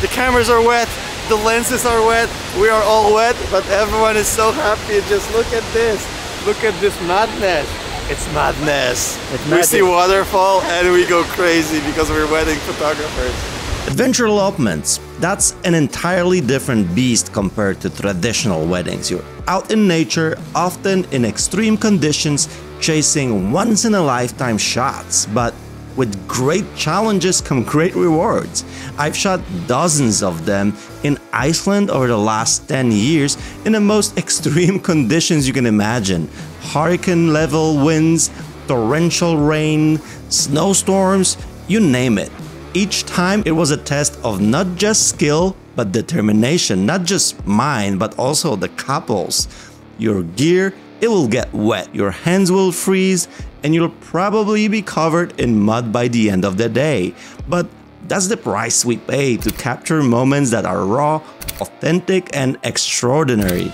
The cameras are wet, the lenses are wet, we are all wet, but everyone is so happy. Just look at this. Look at this madness. It's madness. It's we see waterfall and we go crazy because we're wedding photographers. Adventure elopements, that's an entirely different beast compared to traditional weddings. You're out in nature, often in extreme conditions, chasing once in a lifetime shots, but with great challenges come great rewards. I've shot dozens of them in Iceland over the last 10 years in the most extreme conditions you can imagine hurricane level winds, torrential rain, snowstorms, you name it. Each time it was a test of not just skill but determination, not just mine but also the couples. Your gear, it will get wet, your hands will freeze, and you'll probably be covered in mud by the end of the day. But that's the price we pay to capture moments that are raw, authentic, and extraordinary.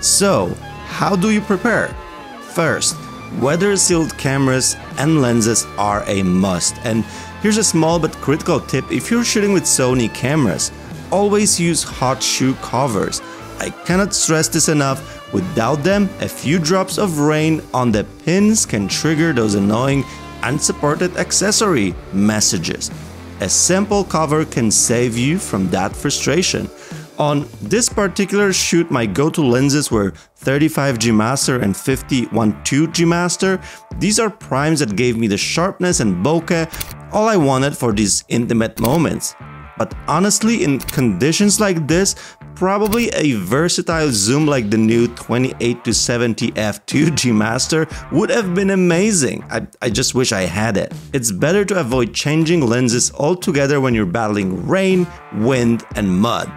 So, how do you prepare? First, weather sealed cameras and lenses are a must. And here's a small but critical tip if you're shooting with Sony cameras, always use hot shoe covers. I cannot stress this enough. Without them, a few drops of rain on the pins can trigger those annoying unsupported accessory messages. A simple cover can save you from that frustration. On this particular shoot, my go-to lenses were 35 G Master and 50 1.2 G Master. These are primes that gave me the sharpness and bokeh, all I wanted for these intimate moments. But honestly, in conditions like this, probably a versatile zoom like the new 28 to 70 f2 G Master would have been amazing. I, I just wish I had it. It's better to avoid changing lenses altogether when you're battling rain, wind, and mud.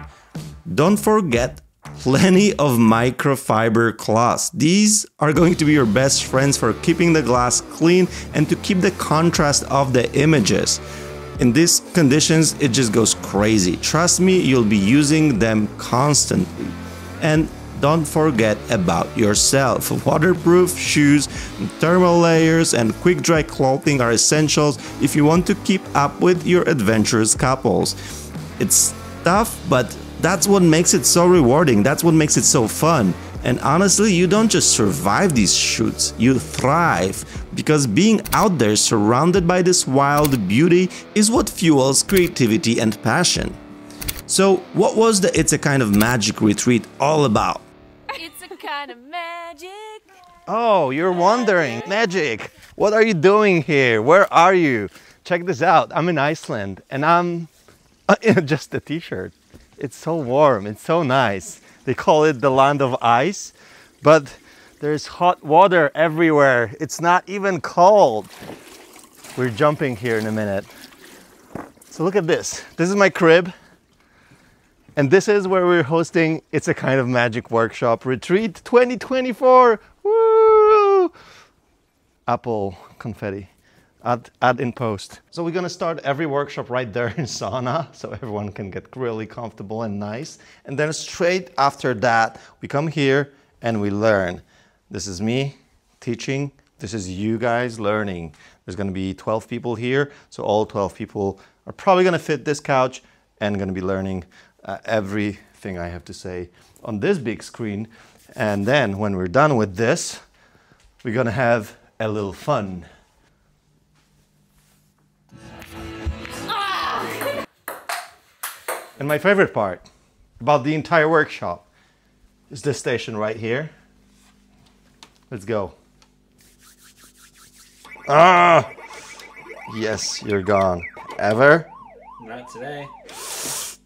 Don't forget plenty of microfiber cloths. These are going to be your best friends for keeping the glass clean and to keep the contrast of the images. In these conditions, it just goes crazy. Trust me, you'll be using them constantly. And don't forget about yourself. Waterproof shoes, thermal layers, and quick dry clothing are essentials if you want to keep up with your adventurous couples. It's tough, but that's what makes it so rewarding. That's what makes it so fun. And honestly, you don't just survive these shoots, you thrive. Because being out there surrounded by this wild beauty is what fuels creativity and passion. So, what was the It's a Kind of Magic retreat all about? It's a kind of magic. Oh, you're wondering. Magic. What are you doing here? Where are you? Check this out. I'm in Iceland and I'm in just a t-shirt. It's so warm. It's so nice. They call it the land of ice, but there's hot water everywhere. It's not even cold. We're jumping here in a minute. So look at this. This is my crib. And this is where we're hosting It's a Kind of Magic Workshop Retreat 2024. Woo! Apple confetti. Add, add in post. So we're gonna start every workshop right there in sauna so everyone can get really comfortable and nice. And then straight after that, we come here and we learn. This is me teaching. This is you guys learning. There's gonna be 12 people here. So all 12 people are probably gonna fit this couch and gonna be learning uh, everything I have to say on this big screen. And then when we're done with this, we're gonna have a little fun. And my favorite part about the entire workshop is this station right here. Let's go. Ah! Yes, you're gone. Ever? Not today. It's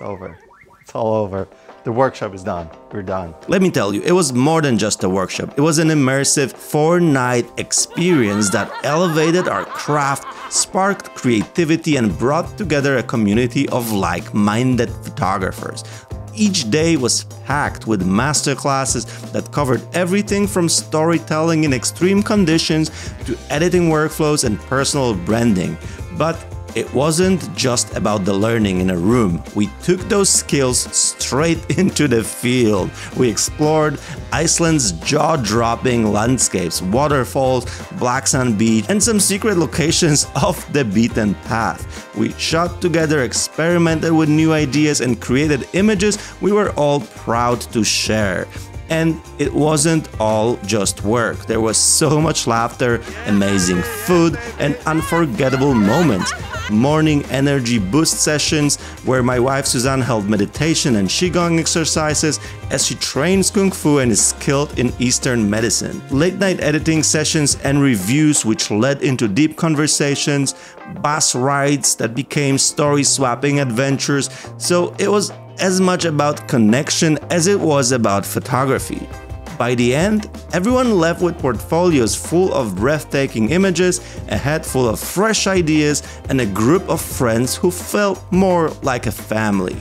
over. It's all over. The workshop is done. We're done. Let me tell you, it was more than just a workshop. It was an immersive four night experience that elevated our craft, sparked creativity, and brought together a community of like minded photographers. Each day was packed with masterclasses that covered everything from storytelling in extreme conditions to editing workflows and personal branding. But it wasn't just about the learning in a room. We took those skills straight into the field. We explored Iceland's jaw dropping landscapes, waterfalls, black sand beach, and some secret locations off the beaten path. We shot together, experimented with new ideas, and created images we were all proud to share. And it wasn't all just work. There was so much laughter, amazing food, and unforgettable moments. Morning energy boost sessions where my wife Suzanne held meditation and Qigong exercises as she trains Kung Fu and is skilled in Eastern medicine. Late night editing sessions and reviews which led into deep conversations, bus rides that became story swapping adventures. So it was as much about connection as it was about photography. By the end, everyone left with portfolios full of breathtaking images, a head full of fresh ideas, and a group of friends who felt more like a family.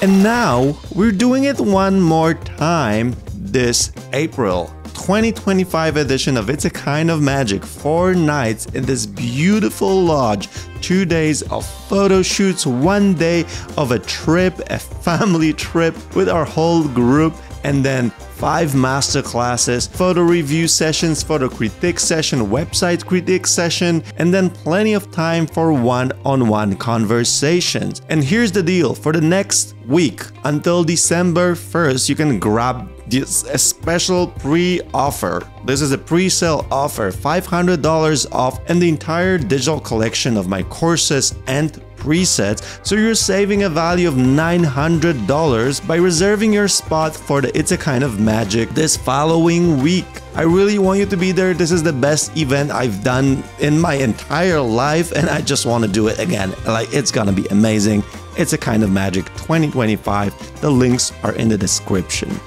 And now we're doing it one more time this April. 2025 edition of It's a Kind of Magic. Four nights in this beautiful lodge, two days of photo shoots, one day of a trip, a family trip with our whole group, and then five master classes, photo review sessions, photo critique session, website critique session, and then plenty of time for one-on-one conversations. And here's the deal, for the next week until December 1st, you can grab this a special pre-offer. This is a pre-sale offer, $500 off and the entire digital collection of my courses and presets, so you're saving a value of $900 by reserving your spot for the It's a Kind of Magic this following week. I really want you to be there. This is the best event I've done in my entire life, and I just want to do it again. Like, it's gonna be amazing. It's a Kind of Magic 2025. The links are in the description.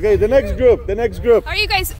Okay, the next group, the next group. Are you guys